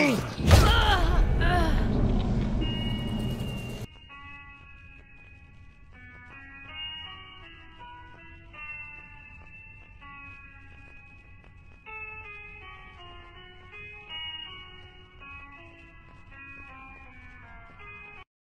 Hey!